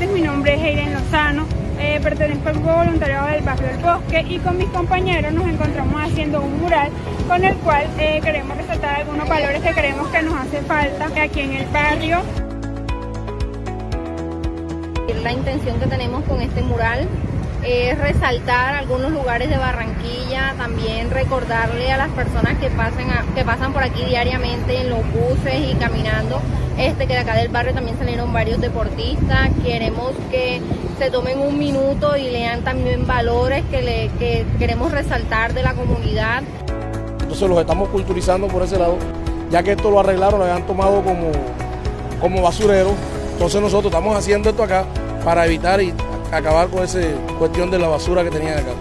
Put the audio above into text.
mi nombre es Eiren Lozano, eh, pertenezco al grupo voluntariado del barrio del Bosque y con mis compañeros nos encontramos haciendo un mural con el cual eh, queremos resaltar algunos valores que creemos que nos hace falta aquí en el barrio. La intención que tenemos con este mural es resaltar algunos lugares de Barranquilla, también recordarle a las personas que, pasen que pasan por aquí diariamente en los buses y caminando, este que de acá del barrio también salieron varios deportistas, queremos que se tomen un minuto y lean también valores que, que queremos resaltar de la comunidad. Entonces los estamos culturizando por ese lado, ya que esto lo arreglaron, lo habían tomado como, como basurero, entonces nosotros estamos haciendo esto acá para evitar y acabar con esa cuestión de la basura que tenían acá.